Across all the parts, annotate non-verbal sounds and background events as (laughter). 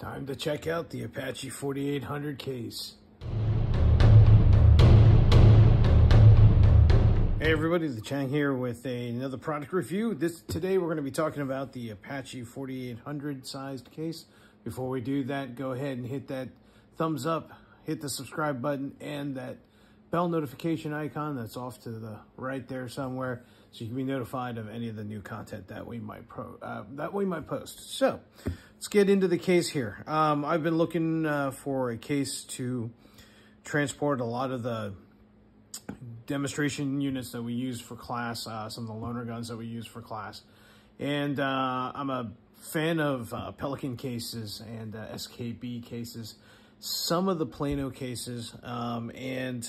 Time to check out the Apache 4800 case. Hey everybody, the Chang here with a, another product review. This Today we're going to be talking about the Apache 4800 sized case. Before we do that, go ahead and hit that thumbs up, hit the subscribe button, and that bell notification icon that's off to the right there somewhere so you can be notified of any of the new content that we might pro uh, that we might post. So let's get into the case here. Um, I've been looking uh, for a case to transport a lot of the demonstration units that we use for class, uh, some of the loaner guns that we use for class. And uh, I'm a fan of uh, Pelican cases and uh, SKB cases, some of the Plano cases, um, and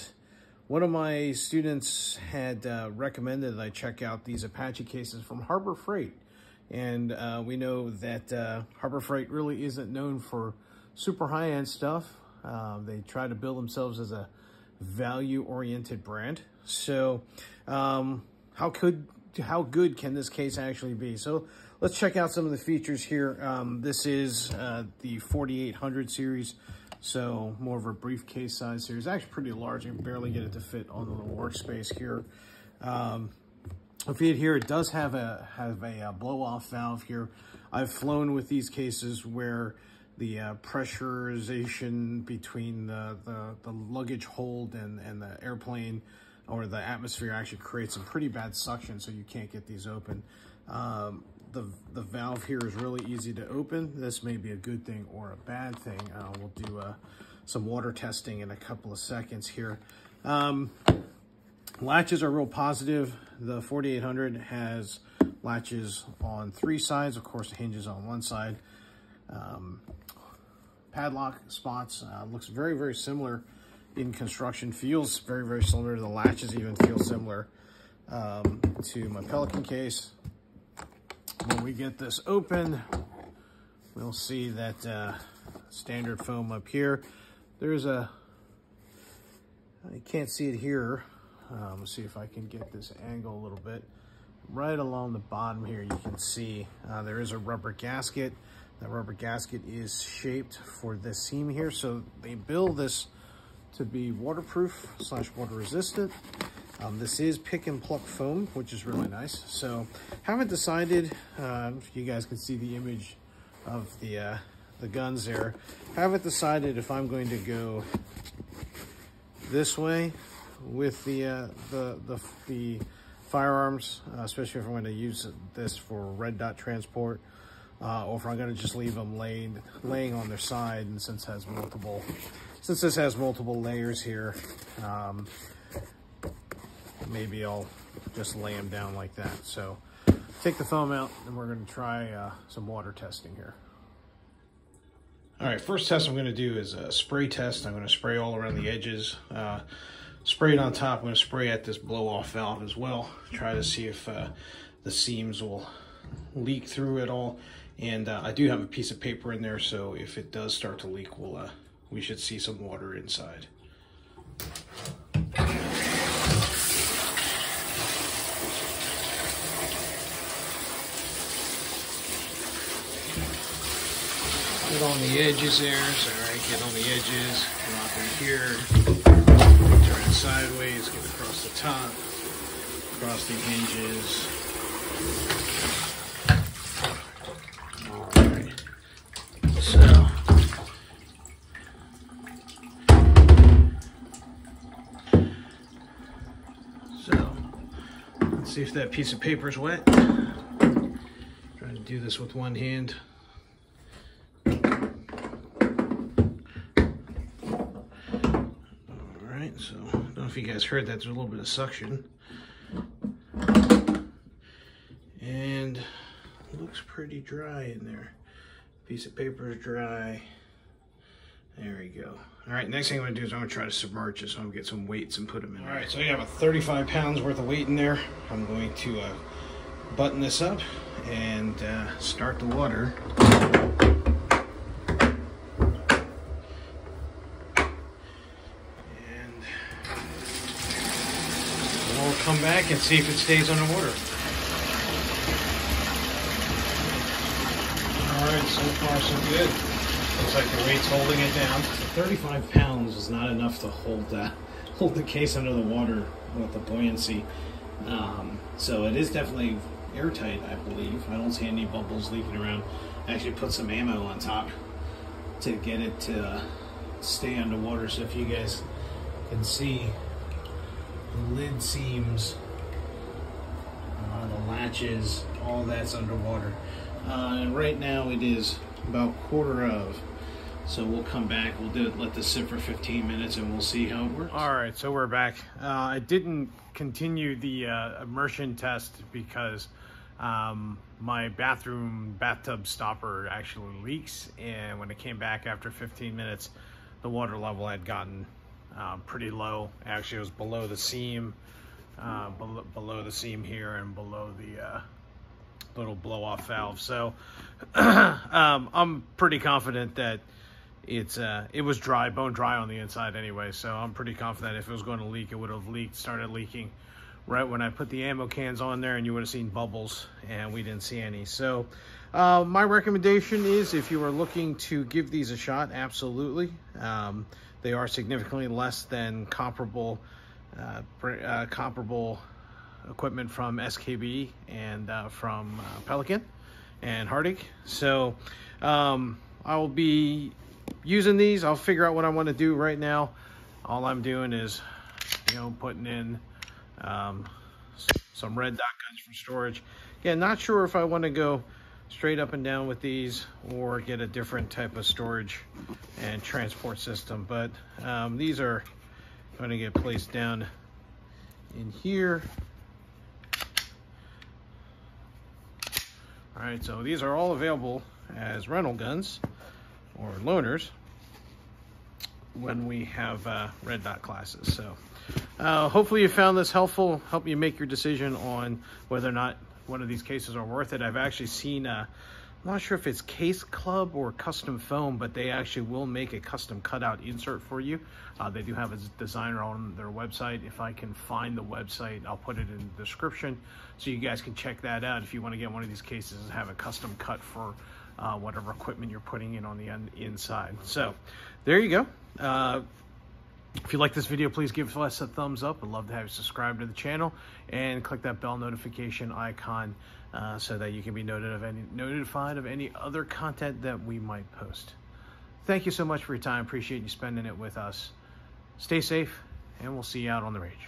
one of my students had uh, recommended that I check out these Apache cases from Harbor Freight. And uh, we know that uh, Harbor Freight really isn't known for super high-end stuff. Uh, they try to build themselves as a value-oriented brand. So um, how could how good can this case actually be? So let's check out some of the features here. Um, this is uh, the 4800 series. So more of a briefcase size here. It's actually pretty large. You can barely get it to fit on the little workspace here. Um, if you here, it does have a have a, a uh, blow off valve here. I've flown with these cases where the uh, pressurization between the, the, the, luggage hold and, and the airplane or the atmosphere actually creates some pretty bad suction so you can't get these open. Um, the, the valve here is really easy to open. This may be a good thing or a bad thing. Uh, we'll do uh, some water testing in a couple of seconds here. Um, latches are real positive. The 4800 has latches on three sides. Of course, hinges on one side. Um, padlock spots uh, looks very, very similar in construction. Feels very, very similar. The latches even feel similar um, to my Pelican case when we get this open, we'll see that uh, standard foam up here. There's a, I can't see it here. Um, let's see if I can get this angle a little bit. Right along the bottom here, you can see uh, there is a rubber gasket. That rubber gasket is shaped for this seam here. So they build this to be waterproof slash water resistant. Um, this is pick and pluck foam, which is really nice. So haven't decided, uh, if you guys can see the image of the, uh, the guns there, haven't decided if I'm going to go this way with the, uh, the, the, the firearms, uh, especially if I'm going to use this for red dot transport, uh, or if I'm going to just leave them laying, laying on their side, and since has multiple, since this has multiple layers here, um, maybe I'll just lay them down like that. So take the foam out and we're gonna try uh, some water testing here. All right, first test I'm gonna do is a spray test. I'm gonna spray all around the edges. Uh, spray it on top. I'm gonna spray at this blow off valve as well. Try to see if uh, the seams will leak through at all. And uh, I do have a piece of paper in there, so if it does start to leak, we'll, uh, we should see some water inside. Get on the edges there. So, right, get on the edges. Come through here. Turn it sideways. Get across the top. Across the hinges. All right. So. So, let's see if that piece of paper is wet. Trying to do this with one hand. So I don't know if you guys heard that, there's a little bit of suction. And looks pretty dry in there. Piece of paper is dry. There we go. All right, next thing I'm gonna do is I'm gonna try to submerge this. So I'm gonna get some weights and put them in. All right, so I have a 35 pounds worth of weight in there. I'm going to uh, button this up and uh, start the water. Come back and see if it stays underwater. Alright, so far so good. Looks like the weight's holding it down. So 35 pounds is not enough to hold that, (laughs) hold the case under the water with the buoyancy. Um, so it is definitely airtight, I believe. I don't see any bubbles leaking around. I actually put some ammo on top to get it to stay underwater. So if you guys can see, the lid seams, uh, the latches, all that's underwater. Uh, and right now it is about quarter of. So we'll come back, we'll do it, let this sit for 15 minutes and we'll see how it works. All right, so we're back. Uh, I didn't continue the uh, immersion test because um, my bathroom bathtub stopper actually leaks. And when it came back after 15 minutes, the water level had gotten uh, pretty low. Actually, it was below the seam, uh, below, below the seam here and below the uh, little blow off valve. So (clears throat) um, I'm pretty confident that it's uh, it was dry, bone dry on the inside anyway. So I'm pretty confident if it was going to leak, it would have leaked, started leaking right when I put the ammo cans on there and you would have seen bubbles and we didn't see any. So uh, my recommendation is if you are looking to give these a shot, absolutely. Um, they are significantly less than comparable uh, uh, comparable equipment from SKB and uh, from uh, Pelican and Hardigg. So um, I will be using these. I'll figure out what I want to do right now. All I'm doing is, you know, putting in um, some red dot guns for storage. Again, not sure if I want to go straight up and down with these or get a different type of storage and transport system. But um, these are going to get placed down in here. All right, so these are all available as rental guns or loaners when we have uh, red dot classes. So uh, hopefully you found this helpful, help you make your decision on whether or not one of these cases are worth it. I've actually seen, uh, I'm not sure if it's Case Club or Custom Foam, but they actually will make a custom cutout insert for you. Uh, they do have a designer on their website. If I can find the website, I'll put it in the description so you guys can check that out if you want to get one of these cases and have a custom cut for uh, whatever equipment you're putting in on the inside. So there you go. Uh, if you like this video, please give us a thumbs up. I'd love to have you subscribe to the channel and click that bell notification icon uh, so that you can be of any, notified of any other content that we might post. Thank you so much for your time. Appreciate you spending it with us. Stay safe, and we'll see you out on the range.